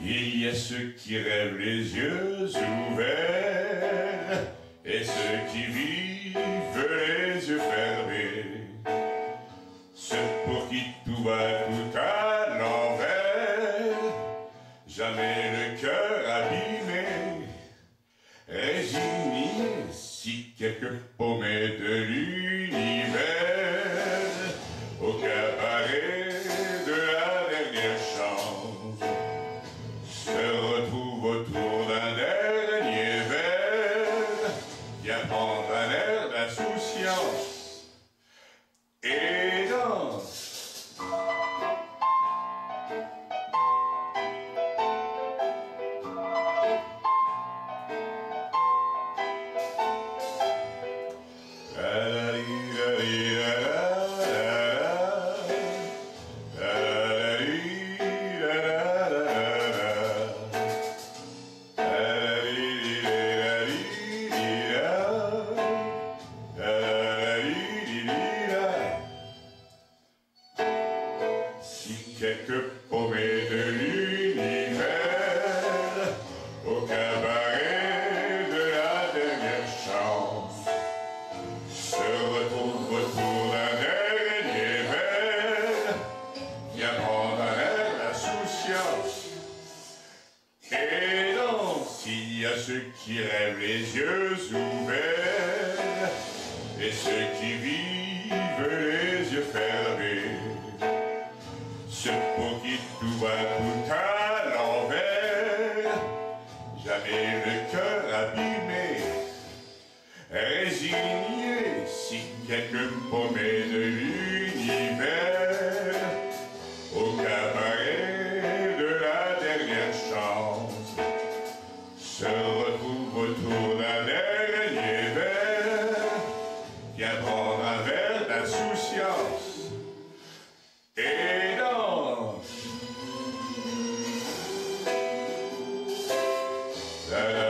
Il y a ceux qui rêvent les yeux ouverts et ceux qui vivent les yeux fermés. Ceux pour qui tout va tout à l'envers, jamais le cœur abîmé, résigné si quelques paumés de l'univers d'insouciance Paumés de l'univers au cabaret de la dernière chance se retrouvent autour d'un dernier verre, vient prendre un air d'insouciance. Et donc, s'il y a ceux qui rêvent les yeux ouverts, et ceux qui vivent les yeux fermés, pour qui tout va tout à l'envers, jamais le cœur abîmé, résigné si quelques paumés danse. La, la,